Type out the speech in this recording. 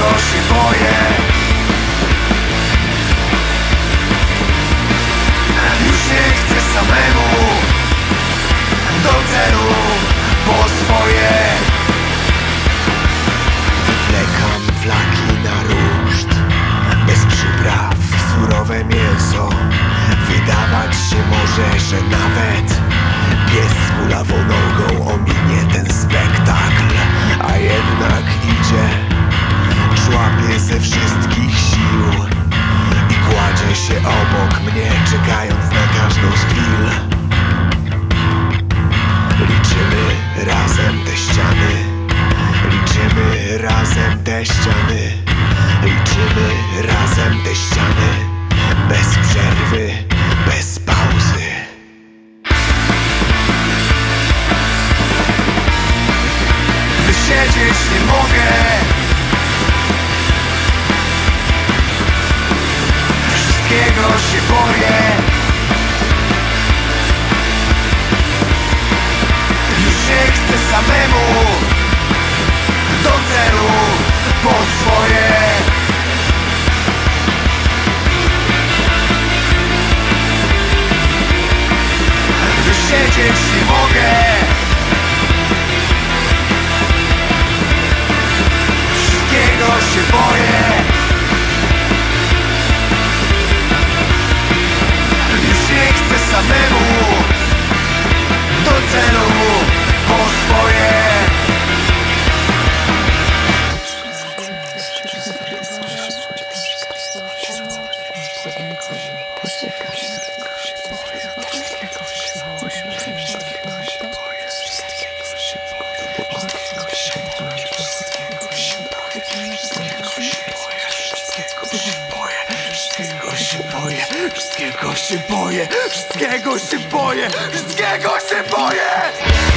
Wszystkiego się boję. Już nie chcę samemu Do celu po swoje. Wywlekam flaki na ruszt Bez przypraw, surowe mięso. Wydawać się może, że nawet Pies z kulawą nogą ominie ten spektakl A jednak Liczymy razem te ściany. Bez przerwy, bez pauzy. Wysiedzieć nie mogę. Wszystkiego się boję. Już nie chcę samemu się boję, wszystkiego się boję, wszystkiego się boję, wszystkiego się boję!